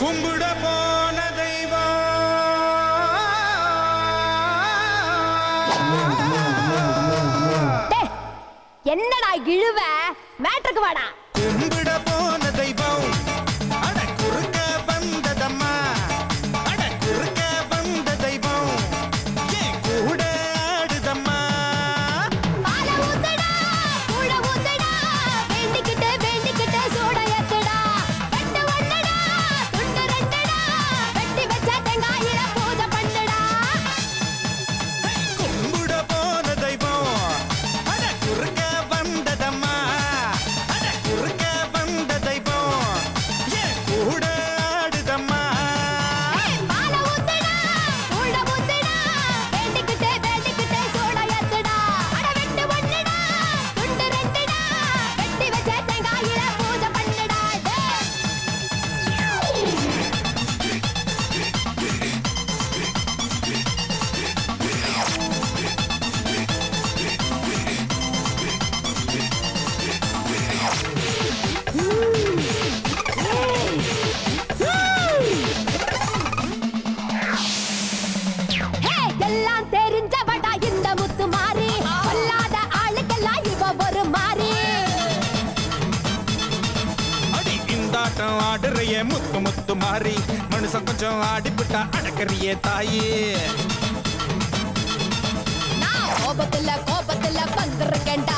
கும்பிட போன தெய்வா. என்னடா இழுவ? மேட்ருக்கு வாடா. ஆட்டம் ஆடுறைய முத்து முத்து மாறி. மனுஷன் கொஞ்சம் ஆடிப்புட்டா அடக்கறிய தாயே. கோபத்துல கோபத்துல வந்துருக்கேன்டா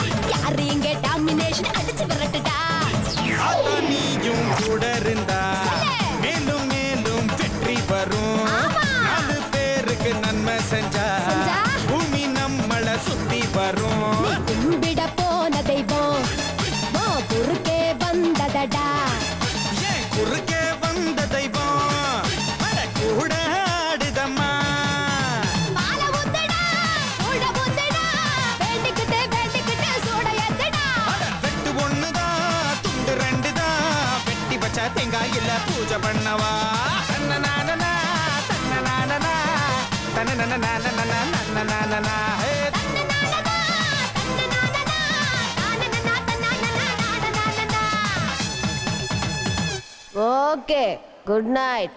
கூட இருந்தா மேலும் மேலும் வெற்றி வரும். நாலு பேருக்கு நன்மை செஞ்சா பூமி நம்மள சுத்தி வரும். கும்பிட போன தெய்வம். குறுக்கே வந்ததடா. குறுக்கே வச்ச தேங்காய் இல்ல பூஜை பண்ணவா? தன்னனானனா தன்னனானனா தன்னனானனா தன்னனானனா ஓகே குட் நைட்.